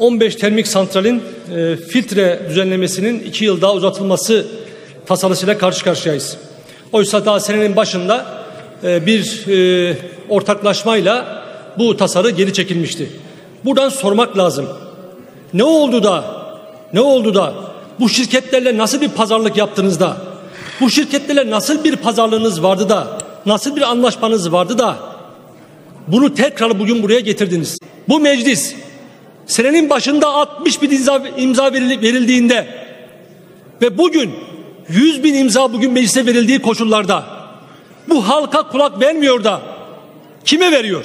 15 termik santralin e, filtre düzenlemesinin 2 yıl daha uzatılması tasarısıyla karşı karşıyayız. Oysa daha senenin başında e, bir e, ortaklaşmayla bu tasarı geri çekilmişti. Buradan sormak lazım. Ne oldu da ne oldu da bu şirketlerle nasıl bir pazarlık yaptınız da bu şirketlerle nasıl bir pazarlığınız vardı da nasıl bir anlaşmanız vardı da bunu tekrar bugün buraya getirdiniz. Bu meclis senenin başında 60 bin imza, imza verildiğinde ve bugün 100 bin imza bugün meclise verildiği koşullarda bu halka kulak vermiyor da kime veriyor?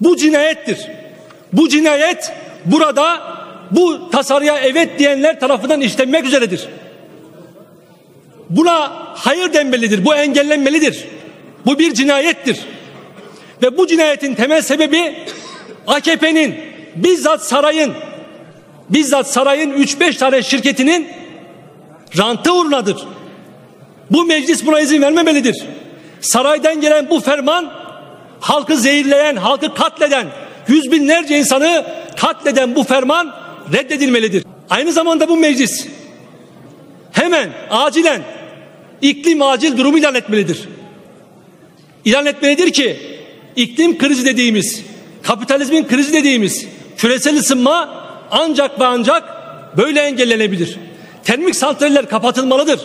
Bu cinayettir. Bu cinayet burada bu tasarıya evet diyenler tarafından işlenmek üzeredir. Buna hayır denmelidir. Bu engellenmelidir. Bu bir cinayettir. Ve bu cinayetin temel sebebi AKP'nin bizzat sarayın bizzat sarayın 3-5 tane şirketinin rantı uğrunadır. Bu meclis buna izin vermemelidir. Saraydan gelen bu ferman halkı zehirleyen, halkı katleden, yüz binlerce insanı katleden bu ferman reddedilmelidir. Aynı zamanda bu meclis hemen acilen iklim acil durumu ilan etmelidir. İlan etmelidir ki iklim krizi dediğimiz, kapitalizmin krizi dediğimiz küresel ısınma ancak ve ancak böyle engellenebilir. Termik santraller kapatılmalıdır.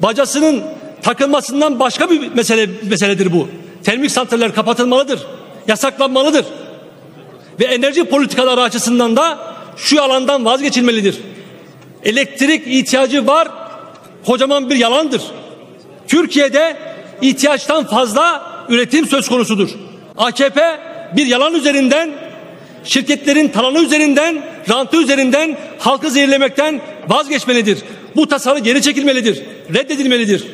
Bacasının takılmasından başka bir mesele meseledir bu. Termik santraller kapatılmalıdır. Yasaklanmalıdır. Ve enerji politikaları açısından da şu alandan vazgeçilmelidir. Elektrik ihtiyacı var. Kocaman bir yalandır. Türkiye'de ihtiyaçtan fazla üretim söz konusudur. AKP bir yalan üzerinden şirketlerin talanı üzerinden, rantı üzerinden halkı zehirlemekten vazgeçmelidir. Bu tasarı geri çekilmelidir, reddedilmelidir.